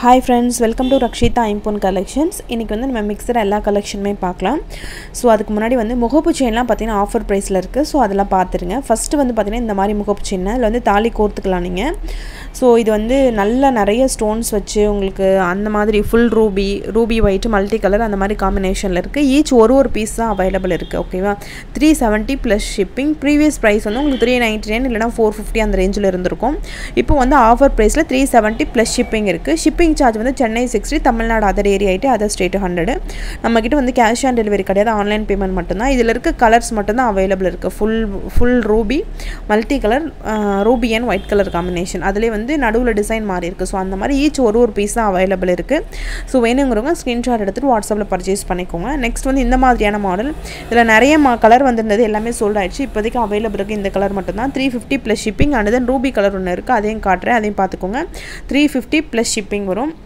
Hi friends welcome to Rakshitha ஐம்பொன் collections இன்றைக்கி வந்து நம்ம மிக்சர் எல்லா கலெக்ஷனுமே பார்க்கலாம். ஸோ அதுக்கு முன்னாடி வந்து முகப்பு செயின்லாம் பார்த்தீங்கன்னா ஆஃபர் ப்ரைஸில் இருக்குது ஸோ அதெல்லாம் பார்த்துருங்க. ஃபஸ்ட்டு வந்து பார்த்திங்கன்னா இந்த மாதிரி முகப்பு செயின் அதில் வந்து தாலி கோர்த்துக்கலாம் நீங்கள் ஸோ இது வந்து நல்ல நிறைய ஸ்டோன்ஸ் வச்சு உங்களுக்கு அந்த மாதிரி full ruby ruby white multi colour அந்த மாதிரி காம்பினேஷனில் இருக்குது ஈச் ஒரு ஒரு பீஸ் தான் அவைலபிள் இருக்குது ஓகேவா three seventy plus shipping previous price வந்து உங்களுக்கு த்ரீ நைன்ட்டி நைன் இல்லைனா ஃபோர் ஃபிஃப்டி அந்த ரேஞ்சில் இருந்திருக்கும். இப்போ வந்து ஆஃபர் ப்ரைஸில் த்ரீ செவன்ட்டி ப்ளஸ் ஷிப்பிங் இருக்குது ஷிப்பிங் சார்ஜ் வந்து Chennai sixty Tamil Nadu other area ஆகிட்டு அதர் ஸ்டேட் ஹண்ட்ரடு நம்மக்கிட்ட வந்து கேஷ் ஆன் டெலிவரி கிடையாது ஆன்லைன் பேமெண்ட் மட்டும்தான். இதில் இருக்க கலர்ஸ் மட்டும்தான் அவைலபிள் இருக்குது full full ruby multi colour ruby and white colour combination அதிலே வந்து நடுவில் டிசைன் மாறி இருக்குது ஸோ அந்த மாதிரி ஈச் ஒரு ஒரு பீஸ் தான் அவைலபிள் இருக்குது ஸோ வேணுங்கிறவங்க ஸ்க்ரீன்ஷாட் எடுத்துகிட்டு வாட்ஸ்அப்பில் பர்ச்சேஸ் பண்ணிக்கோங்க. நெக்ஸ்ட் வந்து இந்த மாதிரியான மாடல் இதில் நிறைய மா கலர் வந்திருந்தது எல்லாமே சோல்ட் ஆயிடுச்சு. இப்போதைக்கு அவைலபிள் இருக்குது இந்த கலர் மட்டும்தான். Three fifty plus shipping and then ruby colour ஒன்று இருக்குது அதையும் காட்டுறேன். அதையும் பார்த்துக்கோங்க. த்ரீ ஃபிஃப்டி ப்ளஸ் ஷிப்பிங் வரும் istiyorum.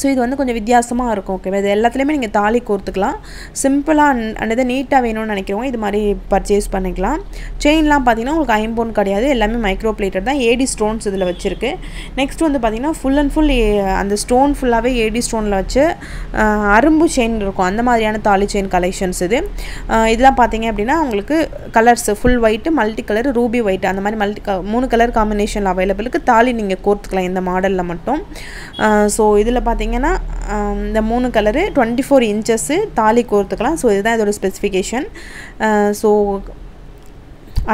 ஸோ இது வந்து கொஞ்சம் வித்தியாசமாக இருக்கும் ஓகேவா இது எல்லாத்துலேயுமே நீங்கள் தாலி கோர்த்துக்கலாம். சிம்பிளாக அண்ட் இதை நீட்டாக வேணும்னு நினைக்கிறவங்க இது மாதிரி பர்ச்சேஸ் பண்ணிக்கலாம். செயின்லாம் பார்த்தீங்கன்னா உங்களுக்கு ஐம்போன் கிடையாது. எல்லாமே மைக்ரோ பிளேட்டர் தான் ஏடி ஸ்டோன்ஸ் இதில் வச்சுருக்கு. நெக்ஸ்ட் வந்து பார்த்தீங்கன்னா ஃபுல் அண்ட் ஃபுல் அந்த ஸ்டோன் ஃபுல்லாகவே ஏடி ஸ்டோனில் வச்சு அரும்பு செயின் இருக்கும். அந்த மாதிரியான தாலி செயின் கலெக்ஷன்ஸ் இது. இதெல்லாம் பார்த்தீங்க அப்படின்னா உங்களுக்கு colours full white multi colour ruby white அந்த மாதிரி மல்டி மூணு கலர் காம்பினேஷன் அவைலபிளுக்கு தாலி நீங்கள் கோர்த்துக்கலாம் இந்த மாடலில் மட்டும். ஸோ இதில் பார்த்தீங்கன்னா இந்த மூணு கலரு டுவெண்ட்டி ஃபோர் இன்ச்சஸ்ஸு தாலி கோர்த்துக்கலாம். ஸோ இதுதான் இதோட ஸ்பெசிஃபிகேஷன் ஸோ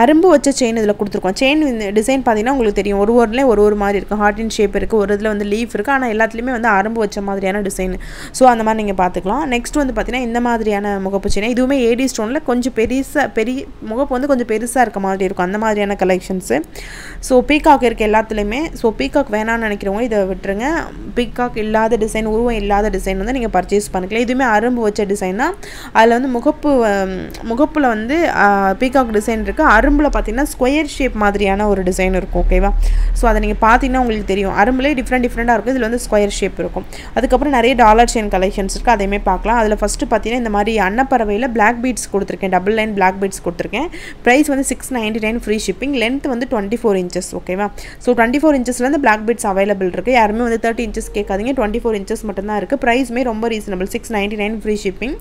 அரும்பு வச்ச செயின் இதில் கொடுத்துருக்கோம். செயின் இந்த டிசைன் பார்த்தீங்கன்னா உங்களுக்கு தெரியும். ஒரு ஒருலேயும் ஒரு ஒரு மாதிரி இருக்குது ஹார்ட் இன் ஷேப் இருக்குது ஒரு இதில் வந்து லீஃப் இருக்குது ஆனால் எல்லாத்துலேயுமே வந்து அரும்பு வச்ச மாதிரியான டிசைன் ஸோ அந்த மாதிரி நீங்கள் பார்த்துக்கலாம் நெக்ஸ்ட் வந்து பார்த்தீங்கன்னா இந்த மாதிரியான முகப்பு செயின் இதுவுமே ஏடி ஸ்டோனில் கொஞ்சம் பெருசாக பெரிய முகப்பு வந்து கொஞ்சம் பெருசாக இருக்க மாதிரி இருக்கும். அந்த மாதிரியான கலெக்ஷன்ஸு ஸோ பீகாக் இருக்குது எல்லாத்துலேயுமே ஸோ பீகாக் வேணாம்னு நினைக்கிறவங்க இதை விட்டுருங்க. பீகாக் இல்லாத டிசைன் உருவம் இல்லாத டிசைன் வந்து நீங்கள் பர்ச்சேஸ் பண்ணிக்கலாம். இதுவுமே அரும்பு வச்ச டிசைன் தான். அதில் வந்து முகப்பு முகப்பில் வந்து பீகாக் டிசைன் இருக்குது அரும்பில் பார்த்தீங்கன்னா ஸ்கொயர் ஷேப் மாதிரியான ஒரு டிசைன் இருக்கும் ஓகேவா ஸோ அதை நீங்கள் பார்த்தீங்கன்னா உங்களுக்கு தெரியும். அரும்புலேயே டிஃப்ரெண்ட் டிஃப்ரெண்ட்டாக இருக்கும். இதில் வந்து ஸ்கொயர் ஷேப் இருக்கும். அதுக்கப்புறம் நிறைய டாலர் செயின் கலெக்ஷன்ஸ் இருக்குது அதையுமே பார்க்கலாம். அதில் ஃபஸ்ட்டு பார்த்தீங்கன்னா இந்த மாதிரி அன்னப்பறவையில் பிளாக் பீட்ஸ் கொடுத்துருக்கேன். டபுள் லைன் பிளாக் பீட்ஸ் கொடுத்துருக்கேன். ப்ரைஸ் வந்து six ninety nine free shipping length வந்து டுவெண்ட்டி ஃபோர் இன்ச்சஸ் ஓகேவா ஸோ டுவெண்ட்டி ஃபோர் இன்ச்சஸ்லேருந்து பிளாக் பீட்ஸ் அவைலபிள் இருக்குது யாருமே வந்து தேர்ட்டி இன்ச்சஸ் கேட்காதீங்க. டுவெண்ட்டி ஃபோர் இன்ச்சஸ் மட்டும்தான் இருக்குது ப்ரைஸுமே ரொம்ப reasonable six ninety nine free shipping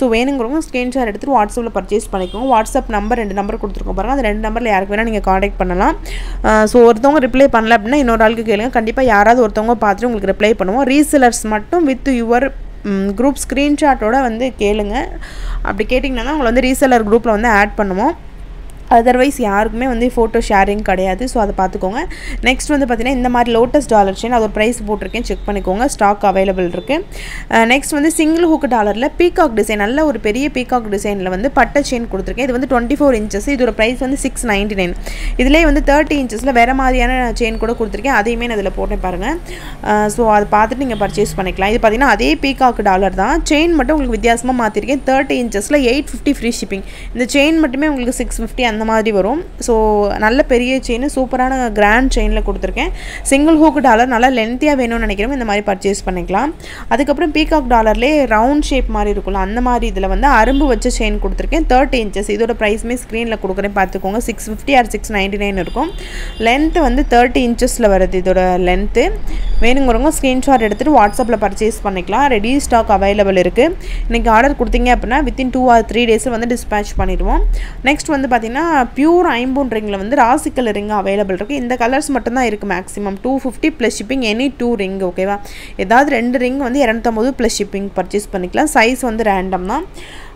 so வேணுங்கிறவங்க ஸ்க்ரீன்ஷாட் எடுத்துகிட்டு வாட்ஸ்அப்பில் பர்ச்சேஸ் பண்ணிக்கோங்க. வாட்ஸ்அப் நம்பர் ரெண்டு நம்பர் கொடுத்துருக்கோம் பாருங்கள் அந்த ரெண்டு நம்பரில் யாருக்கு வேணால் நீங்கள் காண்டாக்ட் பண்ணலாம். ஸோ ஒருத்தவங்க ரிப்ளை பண்ணல அப்படின்னா இன்னொரு ஆளுக்கு கேளுங்க. கண்டிப்பாக யாராவது ஒருத்தவங்க பார்த்துட்டு உங்களுக்கு ரிப்ளை பண்ணுவோம். ரீசெலர்ஸ் மட்டும் வித் யுவர் குரூப் ஸ்க்ரீன்ஷாட்டோட வந்து கேளுங்க. அப்படி கேட்டிங்கன்னா உங்களை வந்து ரீசெலர் குரூப்பில் வந்து ஆட் பண்ணுவோம். அதர்வைஸ் யாருக்குமே வந்து ஃபோட்டோ ஷேரிங் கிடையாது. ஸோ அதை பார்த்துக்கோங்க. நெக்ஸ்ட் வந்து பார்த்தீங்கன்னா இந்த மாதிரி லோட்டஸ் டாலர் செயின் அது ஒரு ப்ரைஸ் போட்டிருக்கேன். செக் பண்ணிக்கோங்க. ஸ்டாக் அவைலபிள் இருக்குது நெக்ஸ்ட் வந்து சிங்கிள் ஹூக் டாலரில் பீகாக் டிசைன் நல்ல ஒரு பெரிய பீகாக் டிசைனில் வந்து பட்டை செயின் கொடுத்துருக்கேன். இது வந்து டுவெண்ட்டி ஃபோர் இன்ச்சஸ் இதோட ப்ரைஸ் வந்து சிக்ஸ் நைன்ட்டி நைன் இதிலே வந்து தேர்ட்டி இன்ச்சஸில் வேறு மாதிரியான செயின் கூட கொடுத்துருக்கேன். அதையுமே நான் இதில் போட்டேன் பாருங்கள் ஸோ அதை பார்த்துட்டு நீங்கள் பர்ச்சேஸ் பண்ணிக்கலாம். இது பார்த்தீங்கன்னா அதே பீகாக் டாலர் தான். செயின் மட்டும் உங்களுக்கு வித்தியாசமாக மாற்றிருக்கேன் தேர்ட்டி இன்ச்சஸில் எயிட் ஃபிஃப்டி ஃப்ரீ ஷிப்பிங் இந்த செயின் மட்டுமே உங்களுக்கு சிக்ஸ் ஃபிஃப்டி அந்த அந்த மாதிரி வரும். ஸோ நல்ல பெரிய செயின் சூப்பரான கிராண்ட் செயினில் கொடுத்துருக்கேன். சிங்கிள் ஹூக் டாலர் நல்லா லென்த்தியாக வேணும்னு நினைக்கிறவங்க இந்த மாதிரி பர்ச்சேஸ் பண்ணிக்கலாம். அதுக்கப்புறம் பீகாக் டாலர்லேயே ரவுண்ட் ஷேப் மாதிரி இருக்கும்ல அந்த மாதிரி இதில் வந்து அரும்பு வச்ச செயின் கொடுத்துருக்கேன். தேர்ட்டி இன்ச்சஸ் இதோட ப்ரைஸுமே ஸ்க்ரீனில் கொடுக்குறேன் பார்த்துக்கோங்க. Six fifty or six ninety nine இருக்கும். லென்த்து வந்து தேர்ட்டி இன்ச்சஸில் வருது இதோட லென்த்து வேணுங்கிறவங்க ஸ்க்ரீன்ஷாட் எடுத்துகிட்டு வாட்ஸ்அப்பில் பர்ச்சேஸ் பண்ணிக்கலாம். ரெடி ஸ்டாக் அவைலபிள் இருக்குது இன்றைக்கி ஆர்டர் கொடுத்தீங்க அப்படின்னா வித்தின் டூ ஆர் த்ரீ டேஸில் வந்து டிஸ்பேச் பண்ணிடுவோம். நெக்ஸ்ட் வந்து பார்த்திங்கன்னா பியூர் ஐம்பூன் ரிங்கில் வந்து ராசி கலர் ரிங் அவைலபிள் இருக்குது இந்த கலர்ஸ் மட்டும்தான் இருக்குது maximum two fifty plus shipping any two ring ஓகேவா ஏதாவது ரெண்டு ரிங் வந்து இரநூத்தம்பது ப்ளஸ் ஷிப்பிங் பர்ச்சேஸ் பண்ணிக்கலாம். சைஸ் வந்து ரேண்டம் தான்.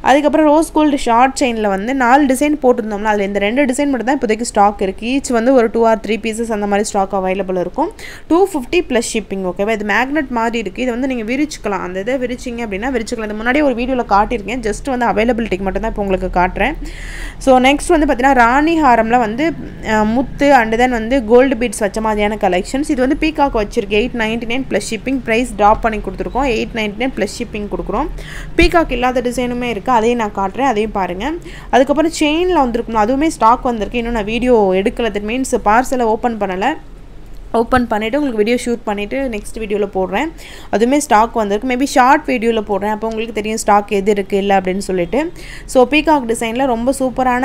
அதுக்கப்புறம் ரோஸ் கோல்டு ஷார்ட் செயினில் வந்து நாலு டிசைன் போட்டிருந்தோம்னா அதில் இந்த ரெண்டு டிசைன் மட்டும் தான் இப்போதைக்கு ஸ்டாக் இருக்குது ஈச் வந்து ஒரு டூ ஆர் த்ரீ பீசஸ் அந்த மாதிரி ஸ்டாக் அவைலபிள் இருக்கும். டூ ஃபிஃப்டி ப்ளஸ் ஷிப்பிங் ஓகேவா இது மேக்னெட் மாதிரி இருக்குது இது வந்து நீங்கள் விரிச்சுக்கலாம். அந்த இதை விரிச்சிங்க அப்படின்னா விரிச்சுக்கலாம். இது முன்னாடியே ஒரு வீடியோவில் காட்டியிருக்கேன். ஜஸ்ட் வந்து அவைலபிலிட்டிக்கு மட்டும் தான் இப்போ உங்களுக்கு காட்டுறேன். ஸோ நெக்ஸ்ட் வந்து பார்த்தீங்கன்னா ராணி ஹாரமில் வந்து முத்து அண்ட் தென் வந்து கோல்டு பீட்ஸ் வச்ச மாதிரியான கலெக்ஷன்ஸ் இது வந்து பீகாக் வச்சிருக்கு. Eight ninety nine plus shipping price drop பண்ணி கொடுத்துருக்கோம். Eight ninety nine plus shipping கொடுக்குறோம். பீகாக் இல்லாத டிசைனுமே இருக்குது இருக்குது அதையும் நான் காட்டுறேன் அதையும் பாருங்கள் அதுக்கப்புறம் செயினில் வந்திருக்கணும் அதுவுமே ஸ்டாக் வந்திருக்கு. இன்னும் நான் வீடியோ எடுக்கலை மீன்ஸ் பார்சலை ஓப்பன் பண்ணலை. ஓப்பன் பண்ணிவிட்டு உங்களுக்கு வீடியோ ஷூட் பண்ணிவிட்டு நெக்ஸ்ட் வீடியோவில் போடுறேன். அதுவுமே ஸ்டாக் வந்திருக்கு. மேபி ஷார்ட் வீடியோவில் போடுறேன். அப்போ உங்களுக்கு தெரியும் ஸ்டாக் எது இருக்குது இல்லை அப்படின்னு சொல்லிட்டு. ஸோ பீகாக் டிசைனில் ரொம்ப சூப்பரான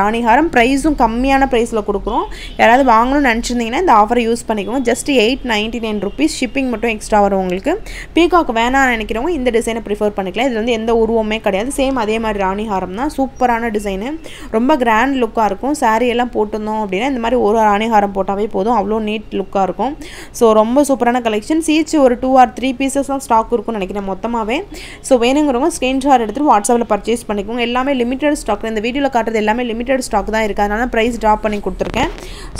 ராணிஹாரம் ப்ரைஸும் கம்மியான ப்ரைஸில் கொடுக்குறோம். யாராவது வாங்கணும்னு நினச்சிருந்தீங்கன்னா இந்த ஆஃபரை யூஸ் பண்ணிக்கோங்க. Just eight ninety nine rupees shipping மட்டும் எக்ஸ்ட்ரா வரும் உங்களுக்கு. பீகாக் வேணாம்னு நினைக்கிறவங்க இந்த டிசைனை ப்ரிஃபர் பண்ணிக்கலாம். இதில் வந்து எந்த உருவமே கிடையாது. சேம் அதே மாதிரி ராணிஹாரம் தான். சூப்பரான டிசைனு ரொம்ப கிராண்ட் லுக்காக இருக்கும். சாரீ எல்லாம் போட்டிருந்தோம் அப்படின்னா இந்த மாதிரி ஒரு ராணிஹாரம் போட்டாவே போதும். அவ்வளோ நீட் லுக்காக இருக்கும். ஸோ ரொம்ப சூப்பரான கலெக்ஷன் ஈச் ஒரு டூ ஆர் த்ரீ பீசஸ் தான் ஸ்டாக் இருக்கும்னு நினைக்கிறேன் மொத்தமாகவே ஸோ வேணுங்கிறவங்க ஸ்க்ரீன்ஷாட் எடுத்துகிட்டு வாட்ஸ்அப்பில் பர்ச்சேஸ் பண்ணிக்கோங்க. எல்லாமே லிமிட்டட் ஸ்டாக் இந்த வீடியோவில் காட்டுறது எல்லாமே லிமிட்டட் ஸ்டாக் தான் இருக்குது அதனால ப்ரைஸ் ட்ராப் பண்ணி கொடுத்துருக்கேன்.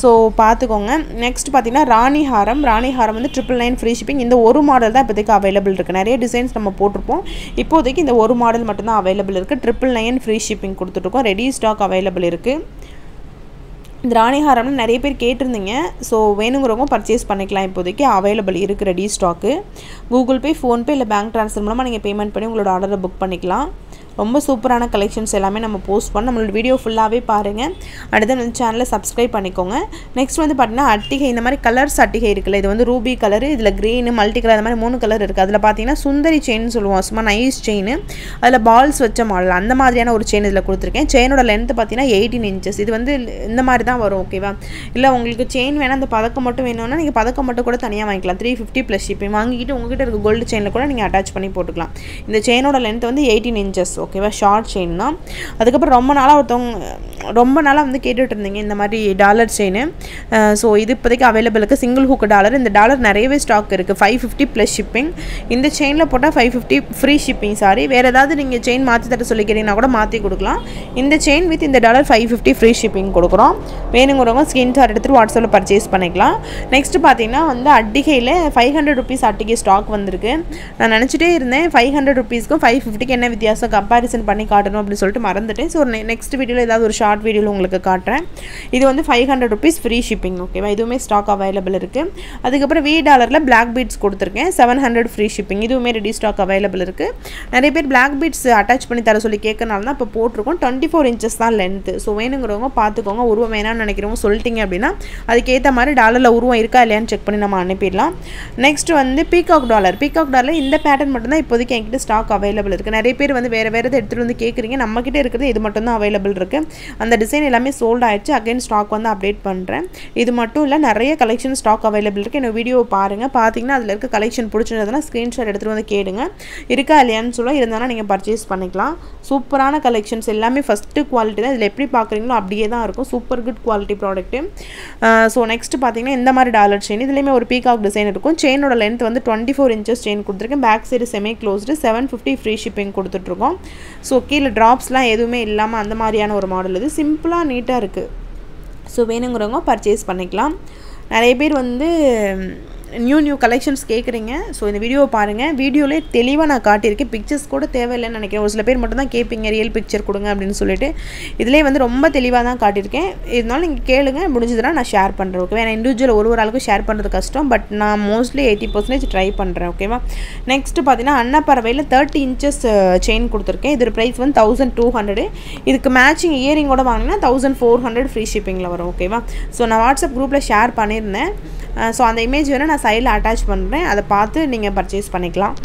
ஸோ பார்த்துக்கோங்க நெக்ஸ்ட் பார்த்தீங்கன்னா ராணி ஹாரம். ராணி ஹாரம் வந்து ட்ரிபிள் நைன் ஃப்ரீ ஷிப்பிங் இந்த ஒரு மாடல் தான் இப்போதைக்கு அவைலபிள் இருக்குது நிறைய டிசைன்ஸ் நம்ம போட்டிருப்போம். இப்போதைக்கு இந்த ஒரு மாடல் மட்டும்தான் அவைலபிள் இருக்குது ட்ரிபிள் நைன் ஃப்ரீ ஷிப்பிங் கொடுத்துட்ருக்கோம் ரெடி ஸ்டாக் அவைலபிள் இருக்குது இந்த ராணிஹாரம்னு நிறைய பேர் கேட்டிருந்தீங்க. ஸோ வேணுங்கிறவங்க பர்ச்சேஸ் பண்ணிக்கலாம். இப்போதைக்கு அவைலபிள் இருக்குது ready stock Google Pay PhonePe இல்லை பேங்க் ட்ரான்ஸ்ஃபர் மூலமாக நீங்கள் பேமெண்ட் பண்ணி உங்களோட ஆர்டரை புக் பண்ணிக்கலாம். ரொம்ப சூப்பரான கலெக்ஷன்ஸ் எல்லாமே நம்ம போஸ்ட் பண்ணோம் நம்மளோட வீடியோ ஃபுல்லாகவே பாருங்கள் அடுத்து நம்ம சேனலை சப்ஸ்கிரைப் பண்ணிக்கோங்க. நெக்ஸ்ட் வந்து பார்த்தீங்கன்னா அட்டிகை இந்த மாதிரி கலர்ஸ் அட்டிகை இருக்குல்ல இது வந்து ரூபி கலரு இதில் க்ரீனு மல்டி கலர் அந்த மாதிரி மூணு கலர் இருக்குது அதில் பார்த்தீங்கன்னா சுந்தரி செயின் சொல்லுவோம். சும்மா நைஸ் செயின் அதில் பால்ஸ் வச்ச மாடல் அந்த மாதிரியான ஒரு செயின் இதில் கொடுத்துருக்கேன். செயினோட லென்த் பார்த்தீங்கன்னா எயிட்டீன் இன்ச்சஸ் இது வந்து இந்த மாதிரி தான் வரும் ஓகேவா இல்லை உங்களுக்கு செயின் வேணால் அந்த பதக்கம் மட்டும் வேணும்னா நீங்கள் பதக்கம் மட்டும் கூட தனியாக வாங்கிக்கலாம். த்ரீ ஃபிஃப்டி ப்ளஸ் ஷிப்பிங் வாங்கிட்டு உங்ககிட்ட இருக்க கோல்டு செயினில் கூட நீங்கள் அட்டாச் பண்ணி போட்டுக்கலாம். இந்த செயினோட லென்த் வந்து எயிட்டீன் இன்ச்சஸ் ஓகேவா ஷார்ட் செயின் தான். அதுக்கப்புறம் ரொம்ப நாளாக ஒருத்தவங்க ரொம்ப நாளாக வந்து கேட்டுட்டு இருந்தீங்க இந்த மாதிரி டாலர் செயின் ஸோ இது இப்போதைக்கு அவைலபிள் இருக்குது சிங்கிள் ஹூக் டாலர் இந்த டாலர் நிறையவே ஸ்டாக் இருக்குது ஃபைவ் ஃபிஃப்டி ப்ளஸ் ஷிப்பிங் இந்த செயினில் போட்டால் five fifty free shipping sorry வேறு ஏதாவது நீங்கள் செயின் மாற்றி தர சொல்லிக்கிறீங்கன்னா கூட மாற்றி கொடுக்கலாம். இந்த செயின் வித் இந்த dollar five fifty free shipping கொடுக்குறோம். வேணுங்கிறவங்க ஸ்கிரீன்ஷாட் எடுத்துகிட்டு வாட்ஸ்அப்பில் பர்ச்சேஸ் பண்ணிக்கலாம். நெக்ஸ்ட் பார்த்தீங்கன்னா வந்து அட்டிகையில் ஃபைவ் ஹண்ட்ரட் ருபீஸ் அட்டிகை ஸ்டாக் வந்திருக்கு. நான் நினச்சிட்டே இருந்தேன் ஃபைவ் ஹண்ட்ரட் ருபீஸ்க்கும் ஃபைவ் ஃபிஃப்டிக்கு என்ன வித்தியாசம் கம்பாரிசன் பண்ணி காட்டணும் அப்படின்னு சொல்லிட்டு மறந்துட்டேன். ஸோ நெக்ஸ்ட் வீடியோவில் ஏதாவது ஒரு ஷார்ட் வீடியோவில் உங்களுக்கு காட்டுறேன். இது வந்து five hundred rupees free shipping ஓகேவா இதுவுமே ஸ்டாக் அவைலபிள் இருக்குது அதுக்கப்புறம் வி டாலரில் பிளாக் பீட்ஸ் கொடுத்துருக்கேன். செவன் ஹண்ட்ரட் ஃப்ரீ ஷிப்பிங் இதுவுமே ரெடி ஸ்டாக் அவைலபிள் இருக்குது நிறைய பேர் பிளாக் பீட்ஸ் அட்டாச் பண்ணி தர சொல்லி கேட்கறனால தான் இப்போ போட்டிருக்கோம். டுவெண்ட்டி ஃபோர் இன்ச்சஸ் தான் லென்த்து ஸோ வேணுங்கிறவங்க பார்த்துக்கோங்க. உருவம் வேணாம்னு நினைக்கிறவங்க சொல்லிட்டீங்க அப்படின்னா அதுக்கேற்ற மாதிரி டாலரில் உருவம் இருக்கா இல்லையான்னு செக் பண்ணி நம்ம அனுப்பிடலாம். நெக்ஸ்ட் வந்து பீகாக் டாலர் பீகாக் டாலர் இந்த பேட்டர்ன் மட்டும்தான் இப்போதைக்கு என்கிட்ட ஸ்டாக் அவைலபிள் இருக்குது நிறைய பேர் வந்து வேறு வேறு எடுத்துகிட்டு வந்து கேட்குறீங்க நம்மக்கிட்ட இருக்கிறது இது மட்டும்தான் அவைலபிள் இருக்குது அந்த டிசைன் எல்லாமே சோல்ட் ஆகிடுச்சு அகைன் ஸ்டாக் வந்து அப்டேட் பண்ணுறேன் இது மட்டும் இல்லை நிறைய கலெக்ஷன் ஸ்டாக் அவைலபிள் இருக்குது என்னோட வீடியோ பாருங்கள் பார்த்தீங்கன்னா அதில் இருக்க கலெக்ஷன் பிடிச்சிருந்ததுன்னா ஸ்க்ரீன்ஷாட் எடுத்துகிட்டு வந்து கேடுங்க. இருக்கா இல்லையான்னு சொல்ல. இருந்தாலும் நீங்கள் பர்ச்சேஸ் பண்ணிக்கலாம். சூப்பரான கலெக்ஷன்ஸ் எல்லாமே ஃபஸ்ட்டு குவாலிட்டி தான். இதில் எப்படி பார்க்குறீங்களோ அப்படியே தான் இருக்கும். Super good quality product so next பார்த்தீங்கன்னா இந்த மாதிரி டாலர் செயின் இதுலேயுமே ஒரு பீகாக் டிசைன் இருக்கும். செயினோட லென்த் வந்து டுவெண்ட்டி ஃபோர் இன்ச்சஸ் செயின் கொடுத்துருக்கேன். Back side semi closed seven fifty free shipping கொடுத்துட்ருக்கோம். ஸோ கீழே ட்ராப்ஸ்லாம் எதுவுமே இல்லாமல் அந்த மாதிரியான ஒரு மாடல் இது. சிம்பிளாக நீட்டாக இருக்குது ஸோ வேணுங்கிறவங்க பர்ச்சேஸ் பண்ணிக்கலாம். நிறைய பேர் வந்து நியூ நியூ கலெக்ஷன்ஸ் கேட்குறீங்க ஸோ இந்த வீடியோவை பாருங்கள் வீடியோலே தெளிவாக நான் காட்டியிருக்கேன். பிக்சர்ஸ் கூட தேவையில்லைன்னு நினைக்கிறேன். ஒரு சில பேர் மட்டும் தான் கேட்பீங்க ரியல் பிக்சர் கொடுங்க அப்படின்னு சொல்லிட்டு. இதிலே வந்து ரொம்ப தெளிவாக தான் காட்டியிருக்கேன். இருந்தாலும் நீங்கள் கேளுங்க. முடிஞ்சதுன்னா நான் ஷேர் பண்ணுறேன் ஓகே நான் இண்டிவிஜுவல் ஒரு ஒரு ஆளுக்கும் ஷேர் பண்ணுறது கஷ்டம். பட் நான் மோஸ்ட்லி எயிட்டி பர்சன்டேஜ் ட்ரை பண்ணுறேன் ஓகேவா நெக்ஸ்ட்டு பார்த்தீங்கன்னா அன்னப்பறவையில் தேர்ட்டி இன்ச்சஸ் செயின் uh, கொடுத்துருக்கேன். இதோட ப்ரைஸ் வந்து தௌசண்ட் டூ ஹண்ட்ரடு இதுக்கு மேட்சிங் இயரிங்கோட வாங்கினா தௌசண்ட் ஃபோர் ஹண்ட்ரட் ஃப்ரீ ஷிப்பிங்கில் வரும் ஓகேவா ஸோ நான் வாட்ஸ்அப் குரூப்பில் ஷேர் பண்ணியிருந்தேன். Uh, ஸோ அந்த இமேஜ் வேணால் நான் சைடில் அட்டாச் பண்ணுறேன் அதை பார்த்து நீங்கள் பர்ச்சேஸ் பண்ணிக்கலாம்.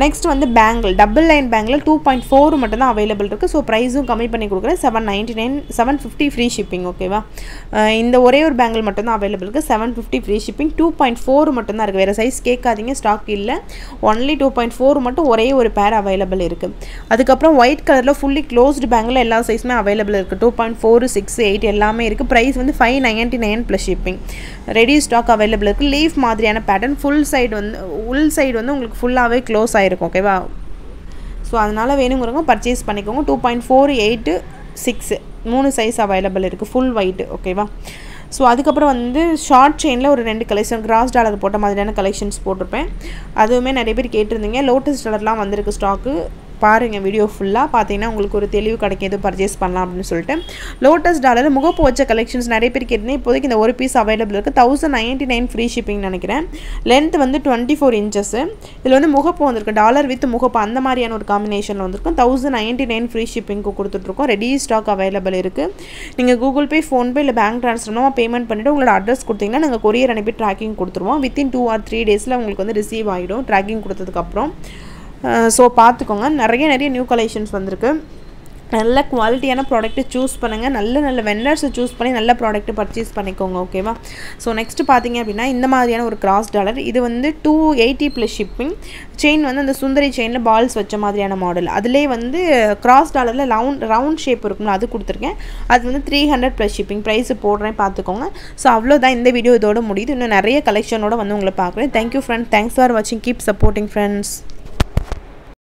நெக்ஸ்ட் வந்து bangle double line bangle two point four மட்டும் தான் அவைலபிள் இருக்குது ஸோ ப்ரைஸும் கம்மி பண்ணி கொடுக்குறேன். Seven ninety nine seven fifty free shipping ஓகேவா இந்த ஒரே ஒரு பேங்கிள் மட்டும் தான் அவைலபிள் இருக்குது seven fifty free shipping two point four மட்டும் தான் இருக்குது வேறு சைஸ் கேட்காதீங்க. ஸ்டாக் இல்லை. ஒன்லி டூ பாயிண்ட் ஃபோர் மட்டும் ஒரே ஒரு பேர் அவைலபிள் இருக்குது அதுக்கப்புறம் ஒயிட் கலரில் ஃபுல்லி க்ளோஸ்டு பேங்கில் எல்லா சைஸுமே அவைலபிள் இருக்குது two point four six eight எல்லாமே இருக்குது ப்ரைஸ் வந்து five ninety nine plus shipping ready stock available இருக்குது லீஃப் மாதிரியான பேட்டர்ன் ஃபுல் சைடு வந்து உள் சைடு வந்து உங்களுக்கு ஃபுல்லாகவே க்ளோஸ் ஆகிருக்கும் ஓகேவா ஸோ அதனால் வேணுங்கிறவங்க பர்ச்சேஸ் பண்ணிக்கோங்க. Two point four eight six மூணு சைஸ் அவைலபிள் இருக்குது ஃபுல் ஒயிட்டு ஓகேவா ஸோ அதுக்கப்புறம் வந்து ஷார்ட் செயினில் ஒரு ரெண்டு கலெக்ஷன் கிராஸ் டாலர் போட்ட மாதிரியான கலெக்ஷன்ஸ் போட்டிருப்பேன். அதுவுமே நிறைய பேர் கேட்டிருந்தீங்க. லோட்டஸ் டாலர்லாம் வந்திருக்கு ஸ்டாக்கு பாருங்கள் வீடியோ ஃபுல்லாக பார்த்தீங்கன்னா உங்களுக்கு ஒரு தெளிவு கிடைக்கும் எதுவும் பர்ச்சேஸ் பண்ணலாம் அப்படின்னு சொல்லிட்டு. லோட்டஸ் டாலர் முகப்பு வச்ச கலெக்ஷன்ஸ் நிறைய பேர் கேட்டீங்கன்னா இப்போதைக்கு இந்த ஒரு பீஸ் அவைலபிள் இருக்குது thousand ninety nine free shipping நினைக்கிறேன். லென்த் வந்து டுவெண்ட்டி ஃபோர் இன்ச்சஸ் இதில் வந்து முகப்பு வந்திருக்கு. டாலர் வித் முகப்பு அந்த மாதிரியான ஒரு காம்பினேஷனில் வந்திருக்கும் தௌசண்ட் நைன்ட்டி நைன் ஃப்ரீ ஷிப்பிங்க்கு கொடுத்துட்ருக்கோம். ரெடி ஸ்டாக் அவைலபிள் இருக்குது நீங்கள் கூகுள் பே ஃபோன்பே இல்லை பேங்க் ட்ரான்ஸ்ஃபர் பேமெண்ட் பண்ணிவிட்டு உங்களோட அட்ரஸ் கொடுத்தீங்கன்னா நாங்கள் கொரியர் அனுப்பி ட்ராக்கிங் கொடுத்துருவோம். வித்தின் டூ ஆர் த்ரீ டேஸில் உங்களுக்கு வந்து ரிசீவ் ஆகிடும் ட்ராக்கிங் கொடுத்ததுக்கப்புறம் ஸோ பார்த்துக்கோங்க. நிறைய நிறைய நியூ கலெக்ஷன்ஸ் வந்திருக்கு. நல்ல குவாலிட்டியான ப்ராடக்ட்டு சூஸ் பண்ணுங்கள் நல்ல நல்ல வெண்டர்ஸை சூஸ் பண்ணி நல்ல ப்ராடக்ட்டு பர்ச்சேஸ் பண்ணிக்கோங்க ஓகேவா ஸோ நெக்ஸ்ட்டு பார்த்தீங்க அப்படின்னா இந்த மாதிரியான ஒரு கிராஸ் டாலர் இது வந்து two eighty plus shipping chain வந்து அந்த சுந்தரி செயினில் பால்ஸ் வச்ச மாதிரியான மாடல் அதிலே வந்து கிராஸ் டாலரில் ரவுண்ட் ரவுண்ட் ஷேப் இருக்கும்ல அது கொடுத்துருக்கேன். அது வந்து three hundred plus shipping price போடுறேன் பார்த்துக்கோங்க. ஸோ அவ்வளோதான் இந்த வீடியோ இதோட முடியுது. இன்னும் நிறைய கலெக்ஷனோட வந்து உங்களை பார்க்குறேன். Thank you friends thanks for வாட்சிங் கீப் சப்போர்ட்டிங் ஃப்ரெண்ட்ஸ்